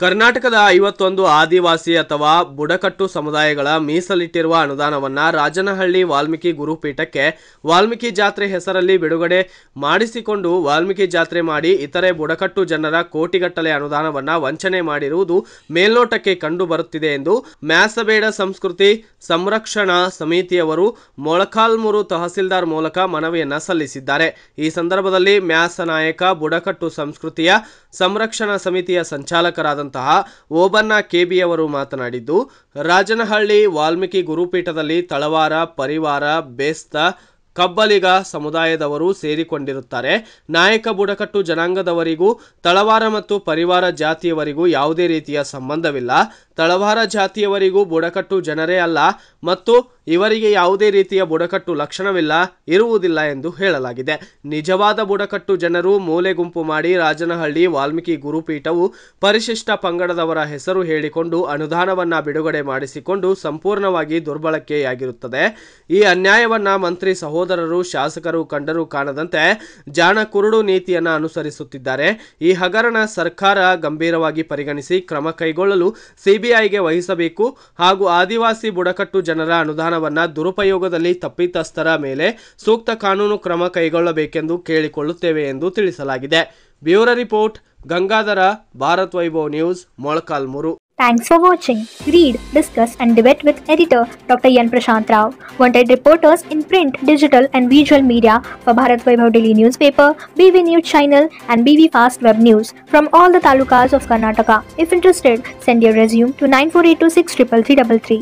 ಕರ್ನಾಟಕದ ಐವತ್ತೊಂದು ಆದಿವಾಸಿ ಅಥವಾ ಬುಡಕಟ್ಟು ಸಮುದಾಯಗಳ ಮೀಸಲಿಟ್ಟಿರುವ ಅನುದಾನವನ್ನು ರಾಜನಹಳ್ಳಿ ವಾಲ್ಮೀಕಿ ಗುರುಪೀಠಕ್ಕೆ ವಾಲ್ಮೀಕಿ ಜಾತ್ರೆ ಹೆಸರಲ್ಲಿ ಬಿಡುಗಡೆ ಮಾಡಿಸಿಕೊಂಡು ವಾಲ್ಮೀಕಿ ಜಾತ್ರೆ ಮಾಡಿ ಇತರೆ ಬುಡಕಟ್ಟು ಜನರ ಕೋಟಿಗಟ್ಟಲೆ ಅನುದಾನವನ್ನು ವಂಚನೆ ಮಾಡಿರುವುದು ಮೇಲ್ನೋಟಕ್ಕೆ ಕಂಡು ಬರುತ್ತಿದೆ ಎಂದು ಮ್ಯಾಸಬೇಡ ಸಂಸ್ಕೃತಿ ಸಂರಕ್ಷಣಾ ಸಮಿತಿಯವರು ಮೊಳಕಾಲ್ಮೂರು ತಹಸೀಲ್ದಾರ್ ಮೂಲಕ ಮನವಿಯನ್ನು ಸಲ್ಲಿಸಿದ್ದಾರೆ. ಈ ಸಂದರ್ಭದಲ್ಲಿ ಮ್ಯಾಸ ನಾಯಕ ಬುಡಕಟ್ಟು ಸಂಸ್ಕೃತಿಯ ಸಂರಕ್ಷಣಾ ಸಮಿತಿಯ ಸಂಚಾಲಕರಾದಂತಹ ಓಬನ್ನ ಕೆಬಿಯವರು ಮಾತನಾಡಿದ್ದು, ರಾಜನಹಳ್ಳಿ ವಾಲ್ಮೀಕಿ ಗುರುಪೀಠದಲ್ಲಿ ತಳವಾರ, ಪರಿವಾರ, ಬೇಸ್ತ, ಕಬ್ಬಲಿಗ ಸಮುದಾಯದವರು ಸೇರಿಕೊಂಡಿರುತ್ತಾರೆ. ನಾಯಕ ಬುಡಕಟ್ಟು ಜನಾಂಗದವರಿಗೂ, ತಳವಾರ ಮತ್ತು ಪರಿವಾರ ಜಾತಿಯವರಿಗೂ ಯಾವುದೇ ರೀತಿಯ ಸಂಬಂಧವಿಲ್ಲ. ತಳವಾರ ಜಾತಿಯವರಿಗೂ ಬುಡಕಟ್ಟು ಜನರೇ ಅಲ್ಲ, ಮತ್ತು ಇವರಿಗೆ ಯಾವುದೇ ರೀತಿಯ ಬುಡಕಟ್ಟು ಲಕ್ಷಣವಿಲ್ಲ, ಇರುವುದಿಲ್ಲ ಎಂದು ಹೇಳಲಾಗಿದೆ. ನಿಜವಾದ ಬುಡಕಟ್ಟು ಜನರು ಮೂಲೆ ಗುಂಪು ಮಾಡಿ ರಾಜನಹಳ್ಳಿ ವಾಲ್ಮೀಕಿ ಗುರುಪೀಠವು ಪರಿಶಿಷ್ಟ ಪಂಗಡದವರ ಹೆಸರು ಹೇಳಿಕೊಂಡು ಅನುದಾನವನ್ನ ಬಿಡುಗಡೆ ಮಾಡಿಸಿಕೊಂಡು ಸಂಪೂರ್ಣವಾಗಿ ದುರ್ಬಳಕೆಯಾಗಿರುತ್ತದೆ. ಈ ಅನ್ಯಾಯವನ್ನ ಮಂತ್ರಿ ಸಹೋದರರು, ಶಾಸಕರು ಕಂಡರೂ ಕಾಣದಂತೆ ಜಾಣ ಕುರುಡು ನೀತಿಯನ್ನ ಅನುಸರಿಸುತ್ತಿದ್ದಾರೆ. ಈ ಹಗರಣ ಸರ್ಕಾರ ಗಂಭೀರವಾಗಿ ಪರಿಗಣಿಸಿ ಕ್ರಮ ಕೈಗೊಳ್ಳಲು ಸಿಬಿಐಗೆ ವಹಿಸಬೇಕು ಹಾಗೂ ಆದಿವಾಸಿ ಬುಡಕಟ್ಟು ಜನರ ಅನುದಾನವನ್ನ ದುರುಪಯೋಗದಲ್ಲಿ ತಪ್ಪಿತಸ್ಥರ ಮೇಲೆ ಸೂಕ್ತ ಕಾನೂನು ಕ್ರಮ ಕೈಗೊಳ್ಳಬೇಕೆಂದು ಕೇಳಿಕೊಳ್ಳುತ್ತೇವೆ ಎಂದು ತಿಳಿಸಲಾಗಿದೆ bureau report Gangadhar Bharat Vaibhav news Molakalmuru Thanks for watching. Read, discuss, and debate with editor Dr. Yan Prashant Rao. Wanted reporters in print, digital, and visual media for Bharat Vaibhav Daily Newspaper, BV News Channel, and BV Fast Web News from all the talukas of Karnataka. If interested, send your resume to 9482633333.